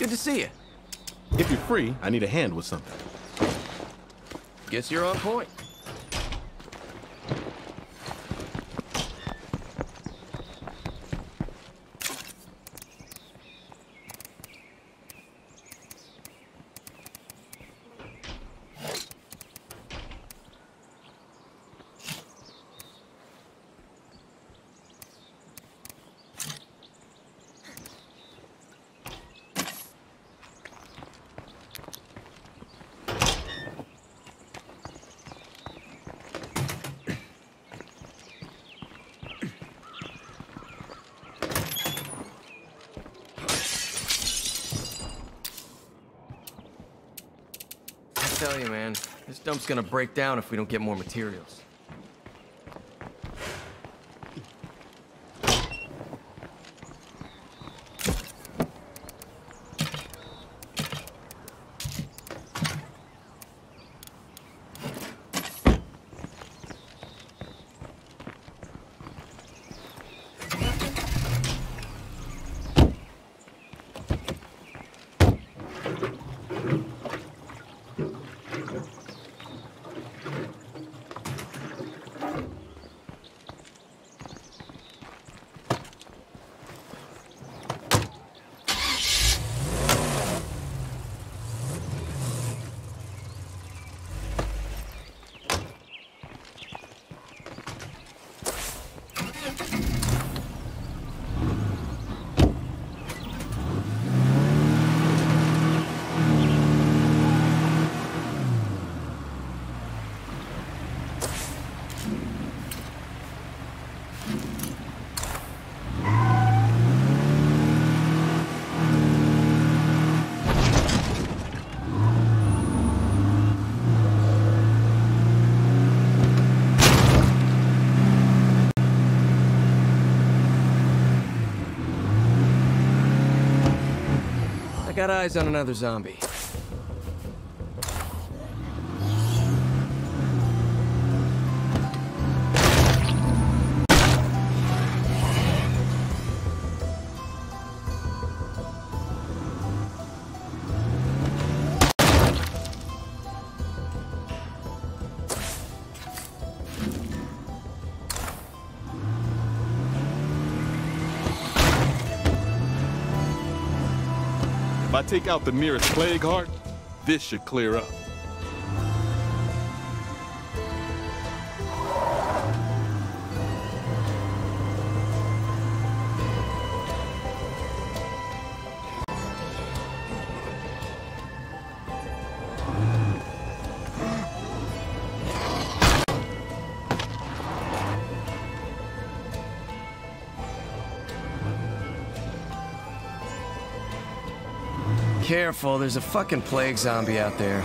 Good to see you. If you're free, I need a hand with something. Guess you're on point. I tell you, man, this dump's gonna break down if we don't get more materials. Got eyes on another zombie. Take out the nearest plague heart, this should clear up. Careful, there's a fucking plague zombie out there.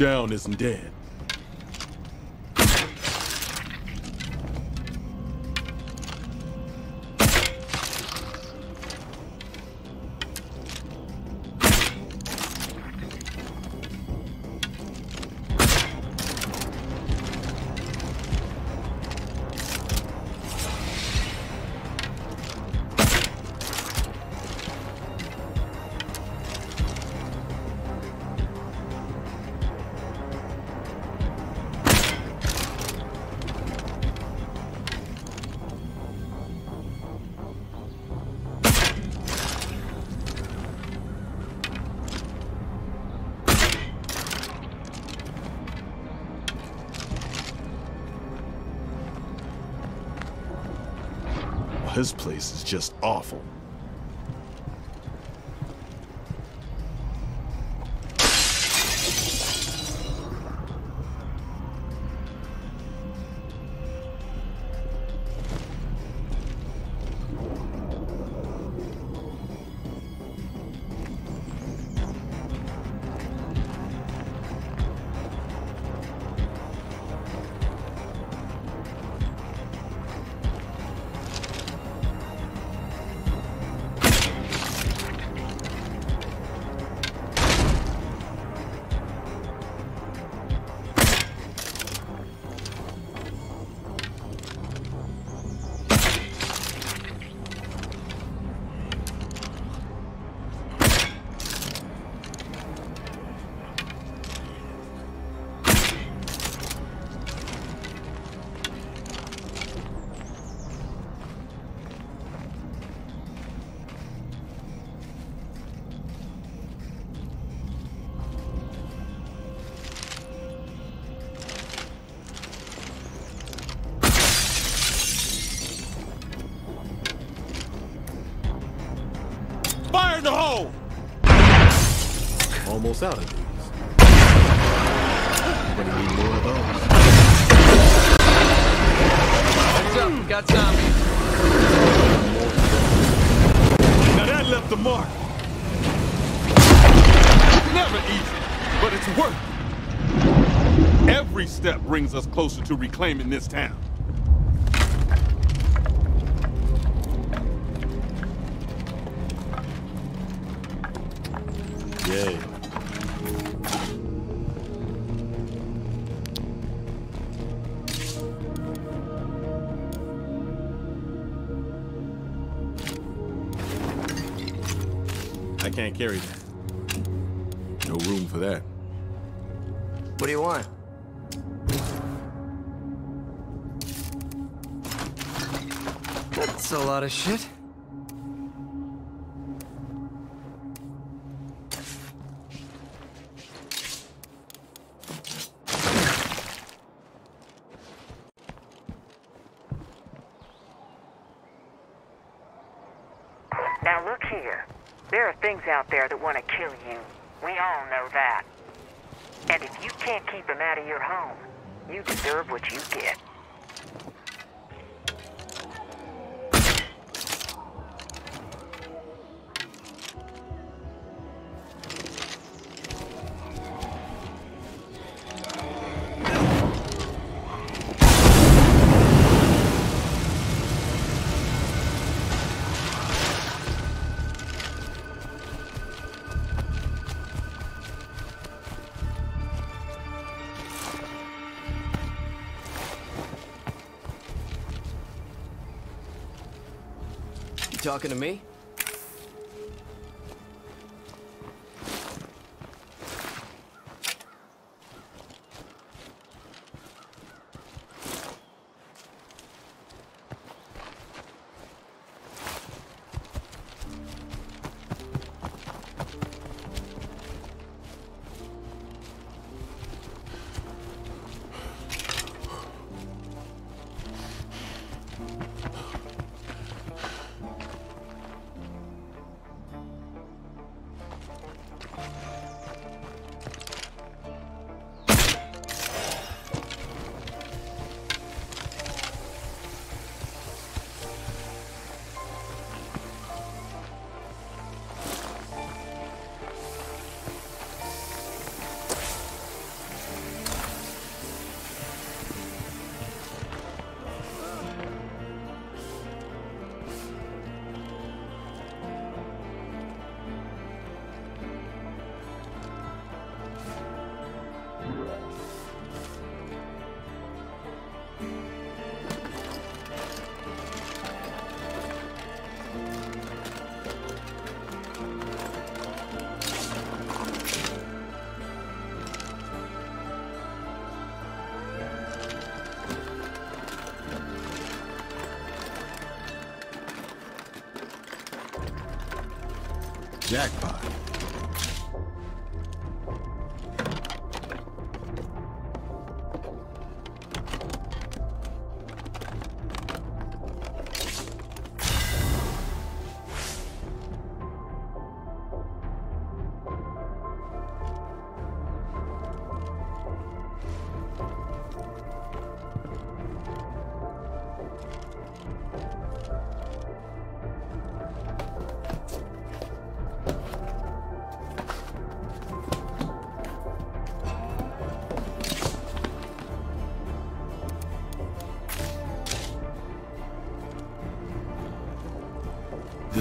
Down isn't dead. This place is just awful. Almost out of these. Anybody need more of those? Heads up, got zombies. Now that left a mark. Never easy, but it's worth it. Every step brings us closer to reclaiming this town. Things out there that want to kill you. We all know that. And if you can't keep them out of your home, you deserve what you get. talking to me? Jackpot.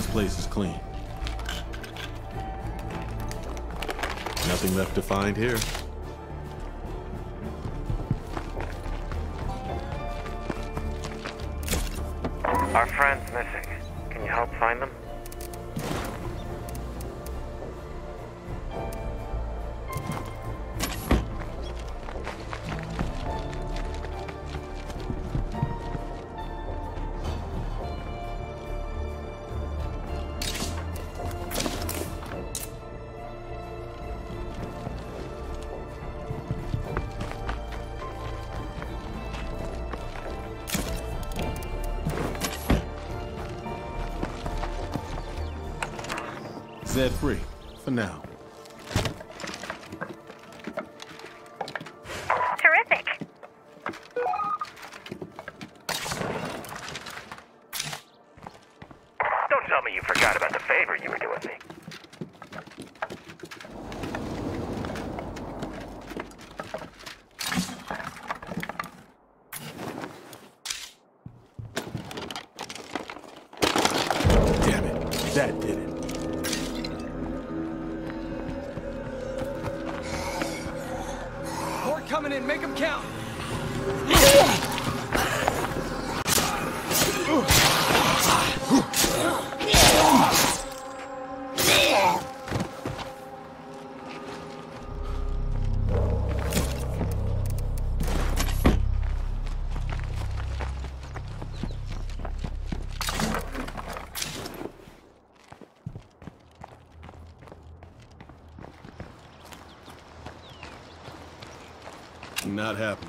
Place is clean. Nothing left to find here. Zed free, for now. Terrific. Don't tell me you forgot about the favor you were doing me. Damn it. That did it. Not happening.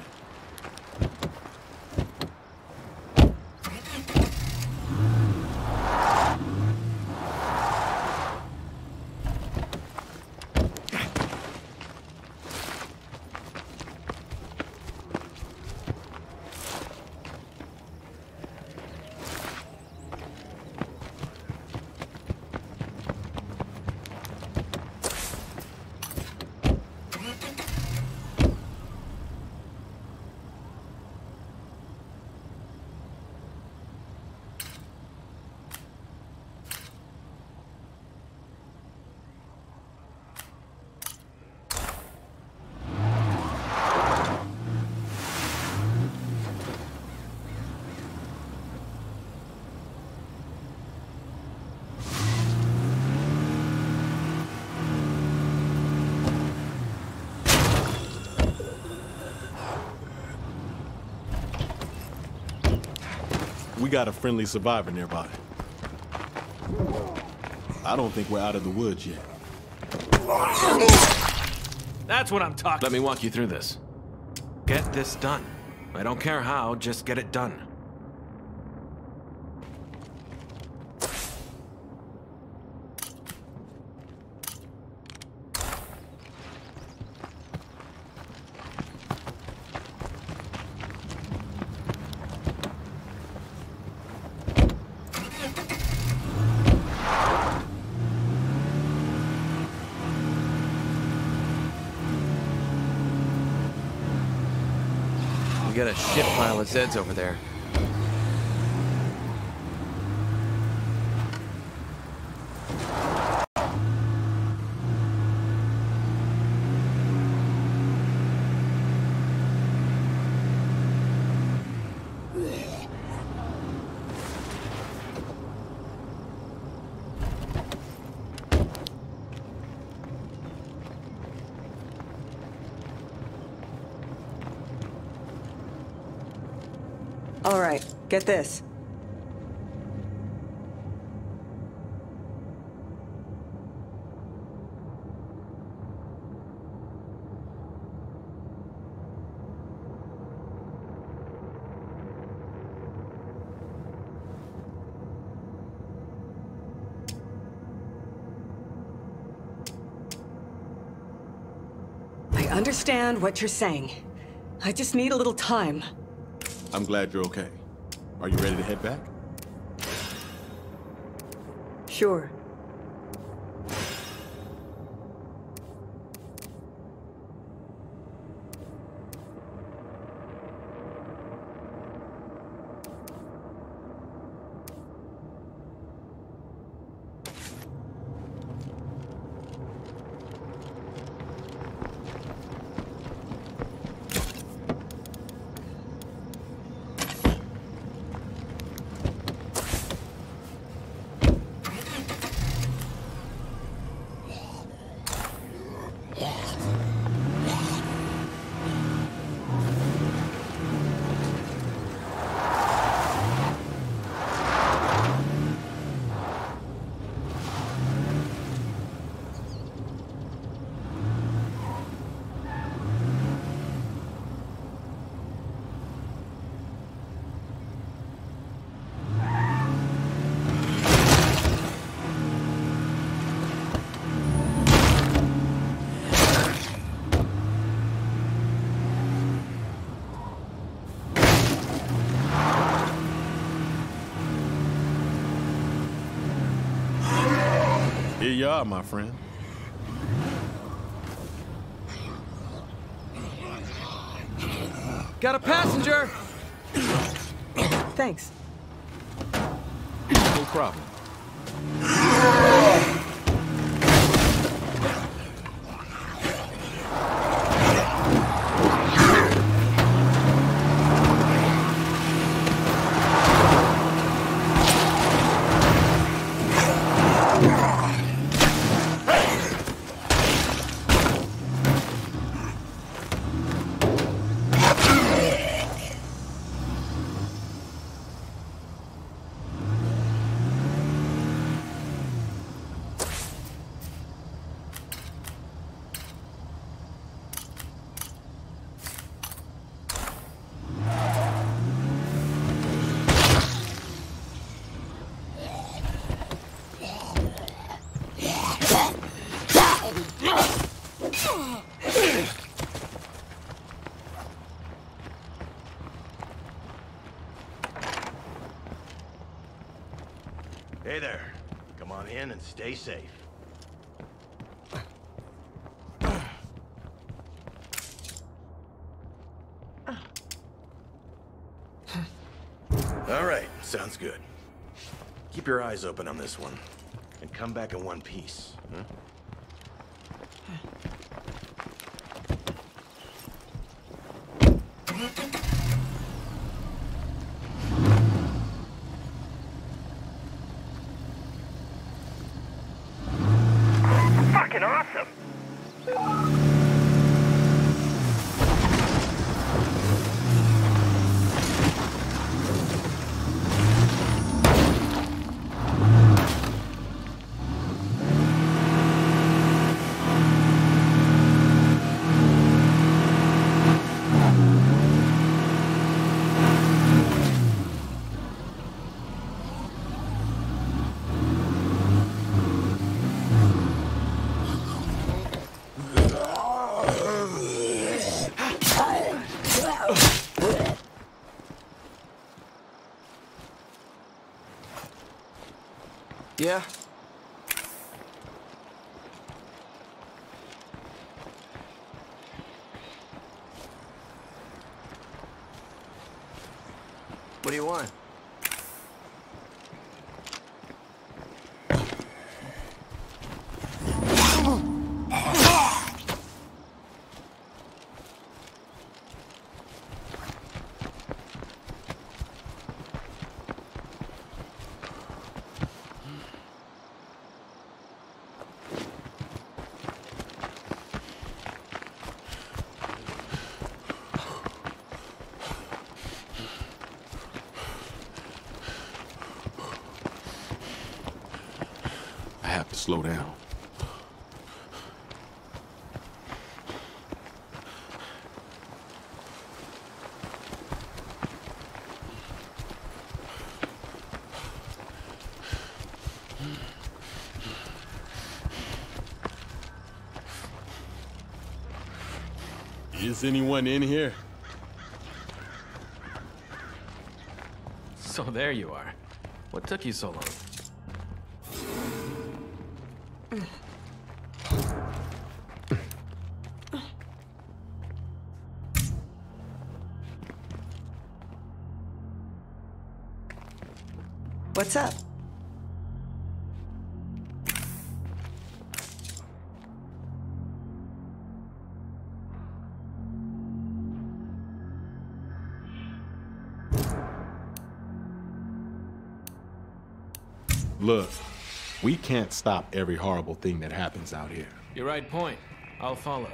Got a friendly survivor nearby. I don't think we're out of the woods yet. That's what I'm talking Let me walk you through this. Get this done. I don't care how, just get it done. We got a Zeds over there. Get this. I understand what you're saying. I just need a little time. I'm glad you're okay. Are you ready to head back? Sure. Here you are, my friend. Got a passenger! Thanks. No problem. There. Come on in and stay safe. All right, sounds good. Keep your eyes open on this one. And come back in one piece. Huh? Fucking awesome! Yeah? What do you want? I have to slow down. Is anyone in here? So there you are. What took you so long? What's up? Look, can't stop every horrible thing that happens out here. Your right point. I'll follow.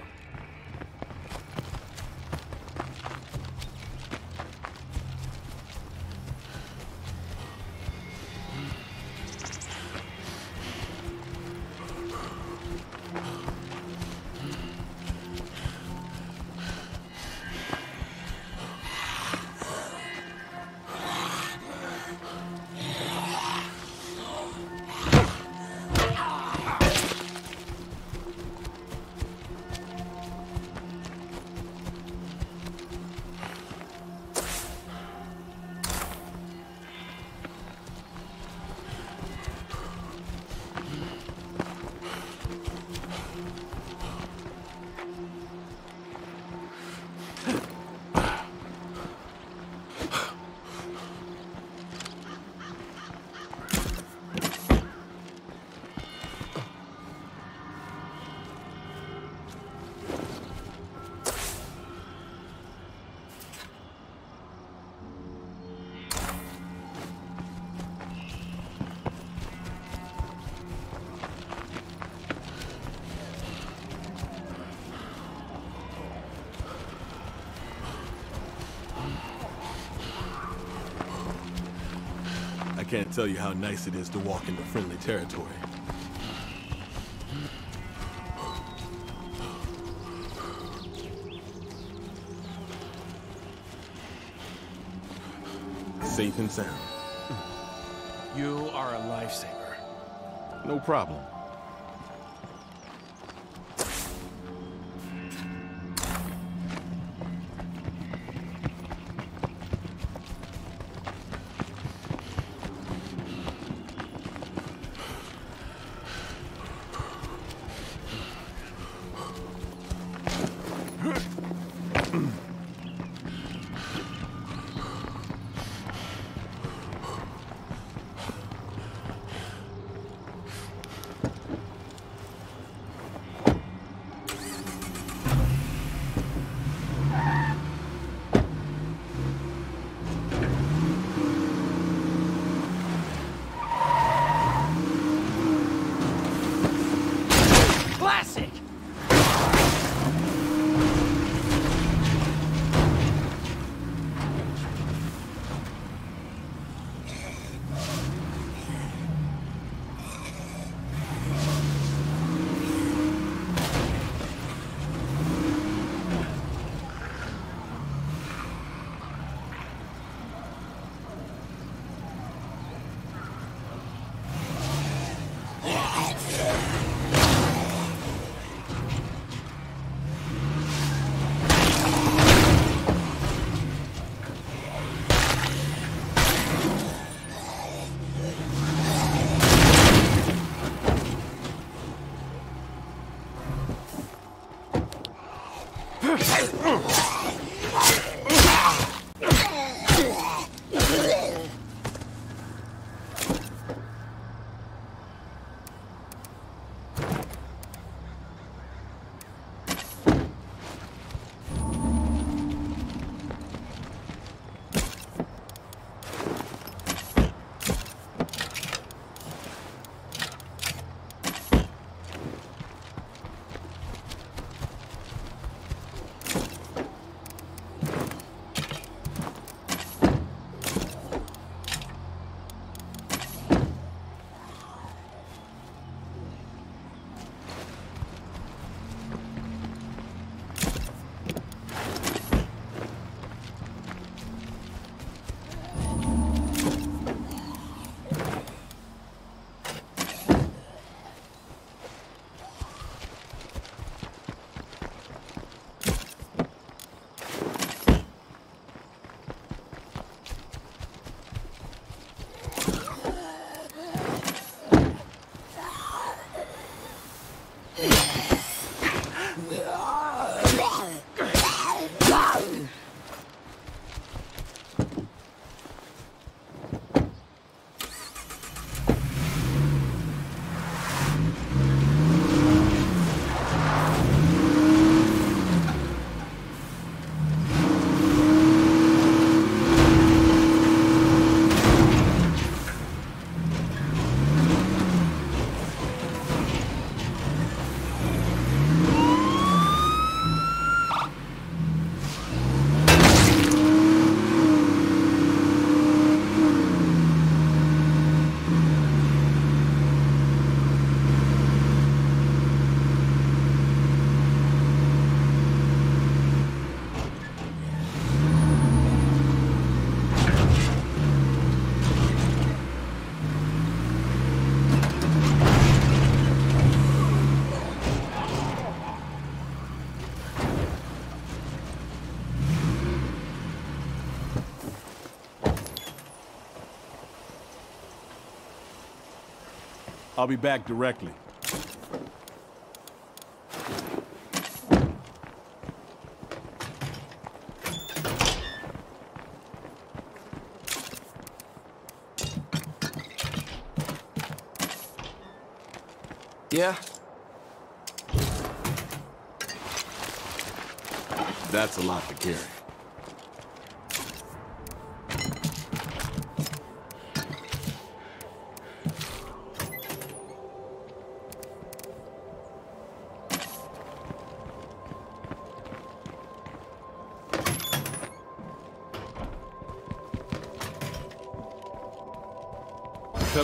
Can't tell you how nice it is to walk into friendly territory. Safe and sound. You are a lifesaver. No problem. I'll be back directly. Yeah? That's a lot to carry.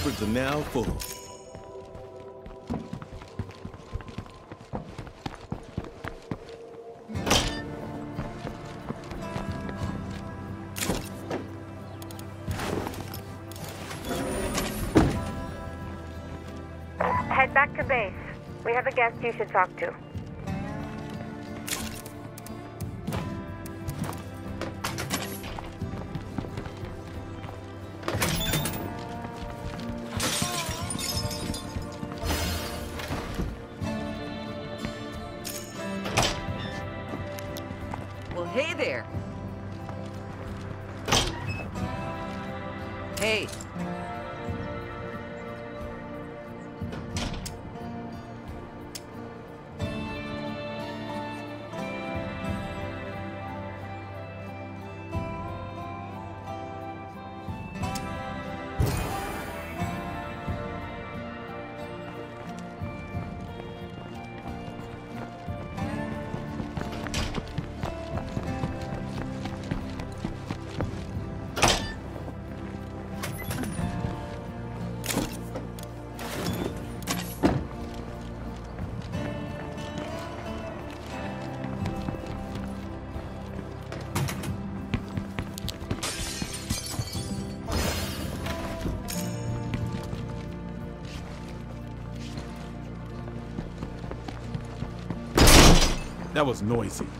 Cupboards are now full. Head back to base. We have a guest you should talk to. That was noisy.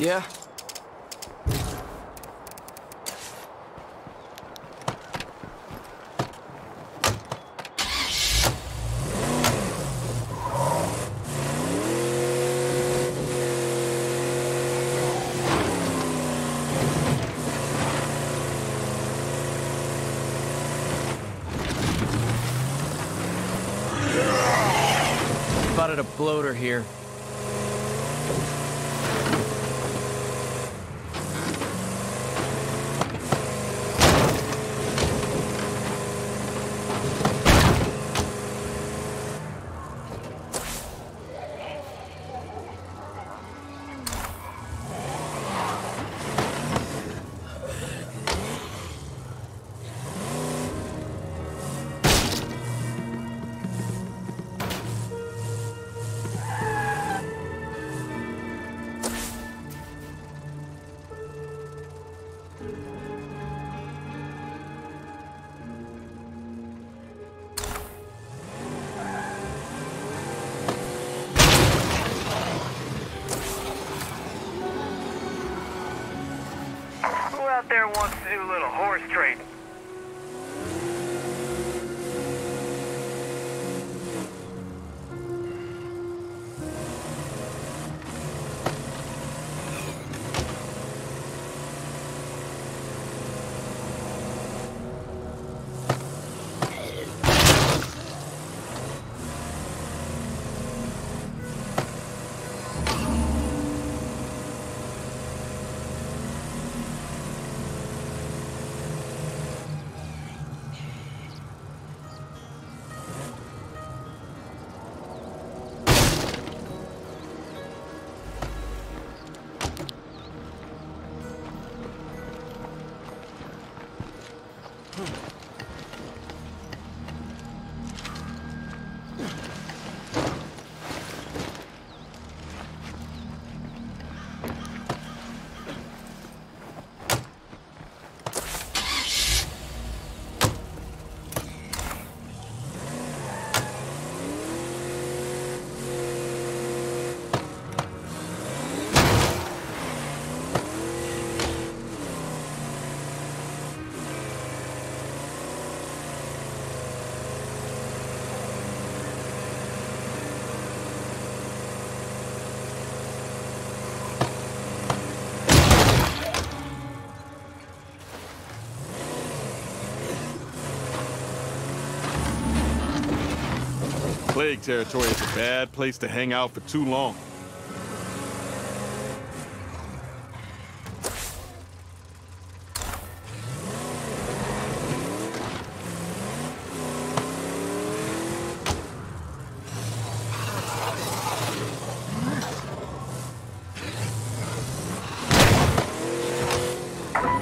Yeah? Spotted a bloater here. There wants to do a little horse trading. Plague territory is a bad place to hang out for too long.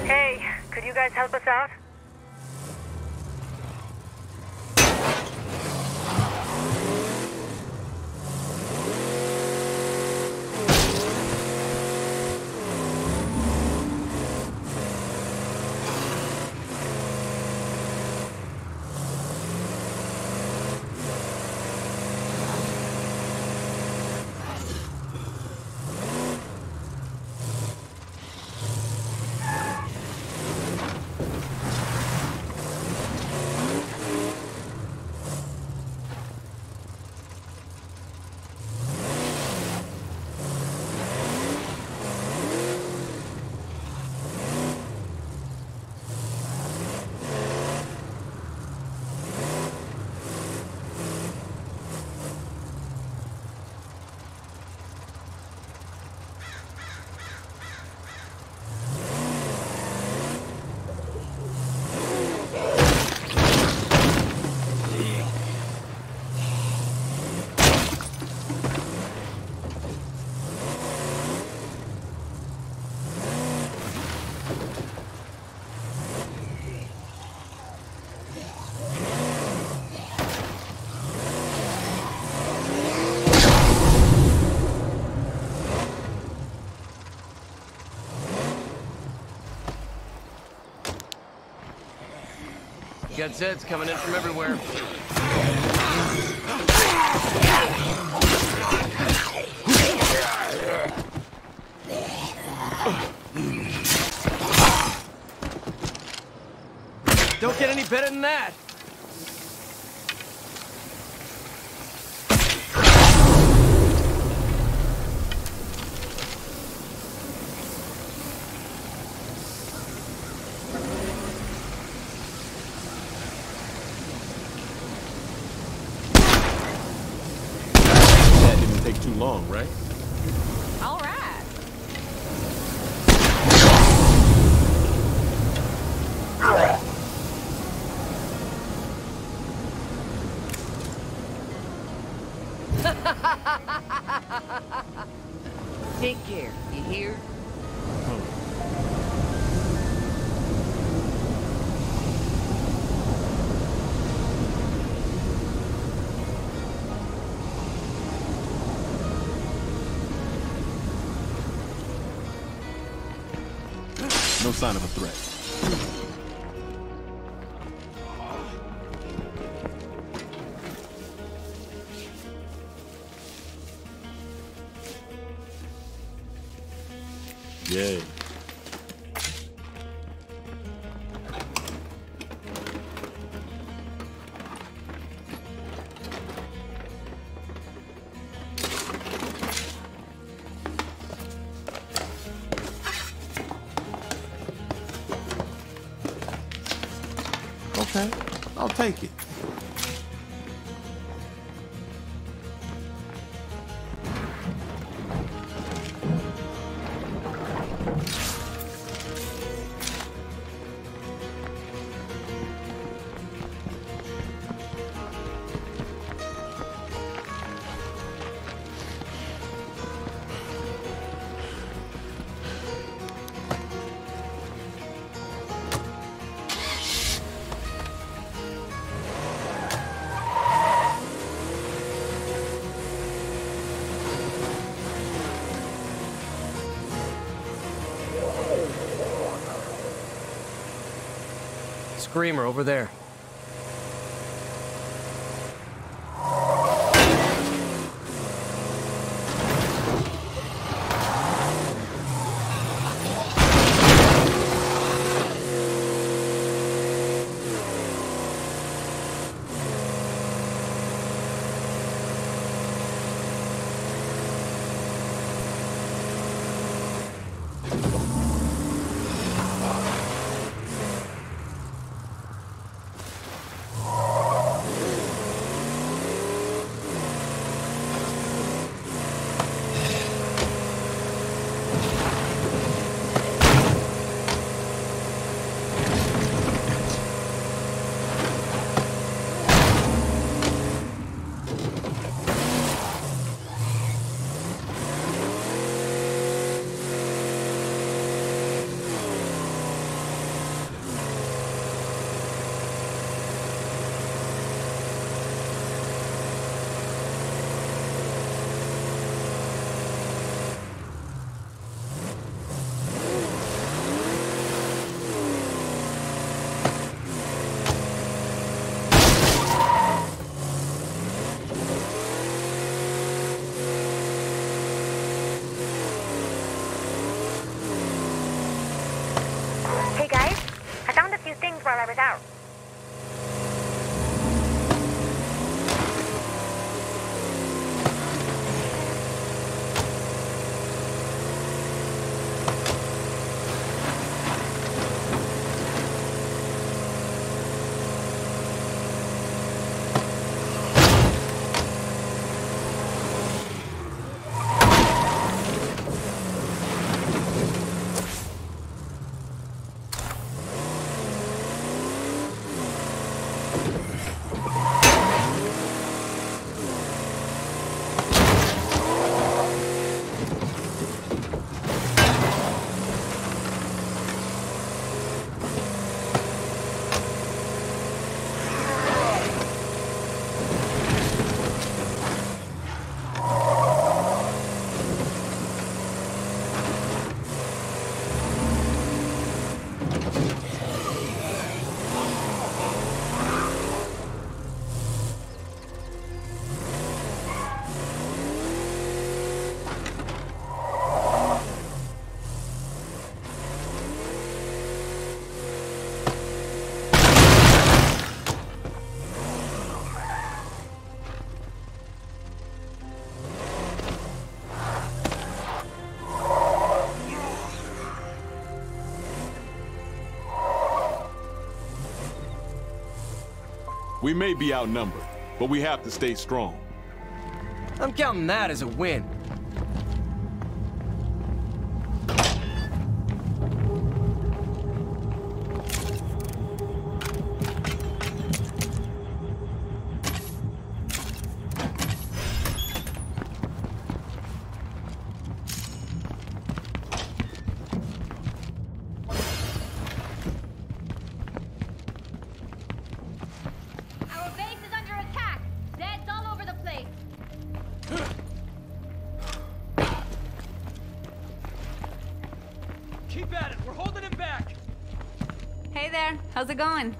Hey, could you guys help us out? Got Zeds coming in from everywhere. Don't get any better than. That sign of a threat. Okay, I'll take it. Screamer over there. Hey guys, I found a was out. We may be outnumbered, but we have to stay strong. I'm counting that as a win. Hey there, how's it going?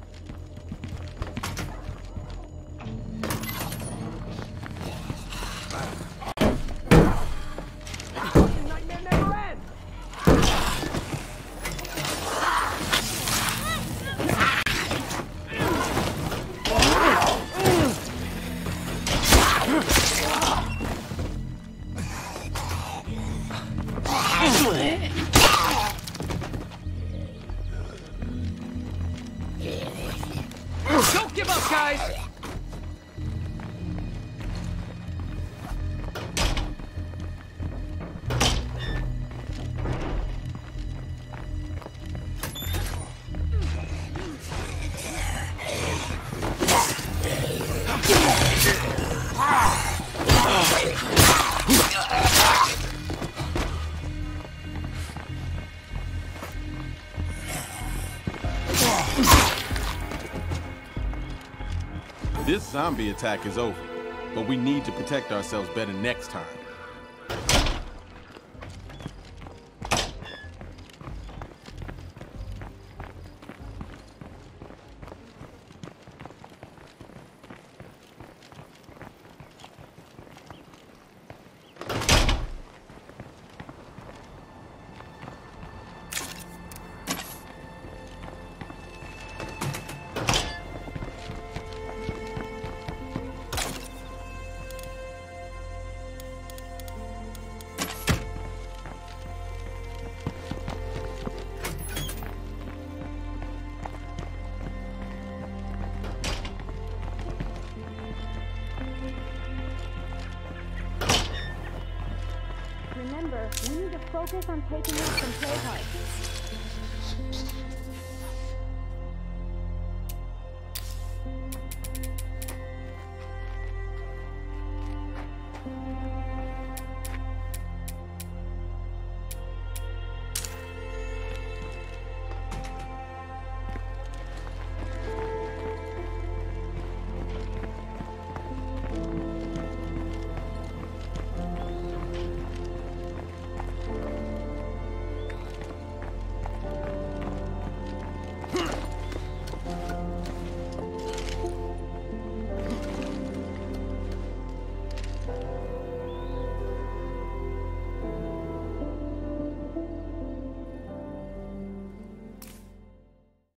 Zombie attack is over, but we need to protect ourselves better next time. We need to focus on taking out some plague hearts.